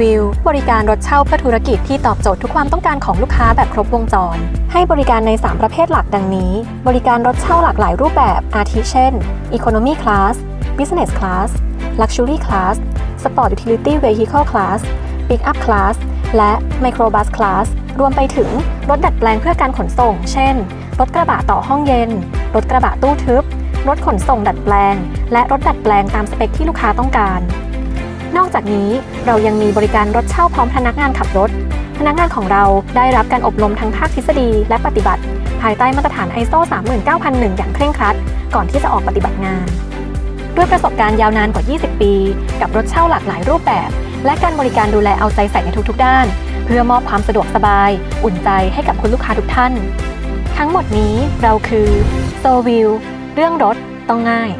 v i l บริการรถเช่าเพื่อธุรกิจที่ตอบโจทย์ทุกความต้องการของลูกค้าแบบครบวงจร ให้บริการใน 3 ประเภทหลักดังนี้ บริการรถเช่าหลากหลายรูปแบบ อาทิเช่น Economy Class Business Class Luxury Class Sport Utility Vehicle Class Pickup Class และ Microbus Class รวมไปถึงรถดัดแปลงเพื่อการขนส่ง เช่น รถกระบะต่อห้องเย็น รถกระบะตู้ทึบ รถขนส่งดัดแปลง และรถดัดแปลงตามสเปคที่ลูกค้าต้องการ นอกจากนี้เรายังมีบริการรถเช่าพร้อมพนักงานขับรถ พนักงานของเราได้รับการอบรมทั้งภาคทฤษฎีและปฏิบัติ ภายใต้มาตรฐาน ISO 39001 อย่างเคร่งครัด ก่อนที่จะออกปฏิบัติงาน ด้วยประสบการณ์ยาวนานกว่า 20 ปี กับรถเช่าหลากหลายรูปแบบ และการบริการดูแลเอาใจใส่ในทุกๆ ด้าน เพื่อมอบความสะดวกสบาย อุ่นใจให้กับคุณลูกค้าทุกท่าน ทั้งหมดนี้เราคือ s o v i l เรื่องรถต้องง่าย